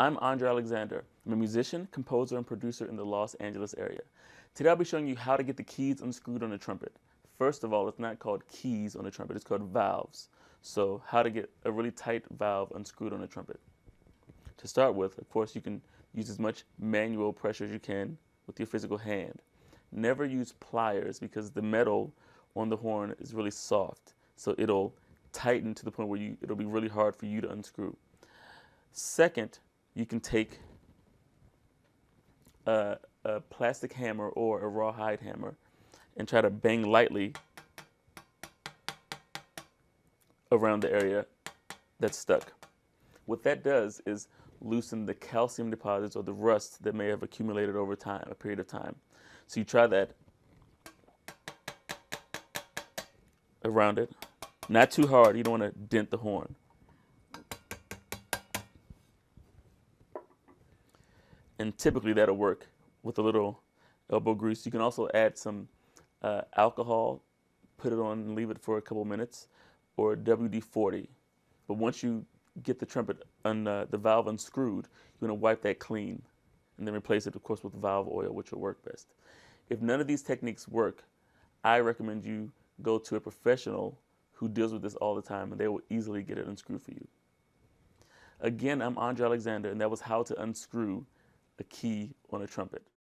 I'm Andre Alexander. I'm a musician, composer, and producer in the Los Angeles area. Today I'll be showing you how to get the keys unscrewed on a trumpet. First of all, it's not called keys on a trumpet, it's called valves. So how to get a really tight valve unscrewed on a trumpet. To start with, of course, you can use as much manual pressure as you can with your physical hand. Never use pliers because the metal on the horn is really soft. So it'll tighten to the point where you, it'll be really hard for you to unscrew. Second, you can take a, a plastic hammer or a rawhide hammer and try to bang lightly around the area that's stuck. What that does is loosen the calcium deposits or the rust that may have accumulated over time, a period of time. So you try that around it. Not too hard, you don't want to dent the horn. And typically that'll work with a little elbow grease. You can also add some uh, alcohol, put it on and leave it for a couple minutes, or WD-40. But once you get the trumpet and uh, the valve unscrewed, you're going to wipe that clean and then replace it, of course, with valve oil, which will work best. If none of these techniques work, I recommend you go to a professional who deals with this all the time and they will easily get it unscrewed for you. Again, I'm Andre Alexander, and that was how to unscrew a key on a trumpet.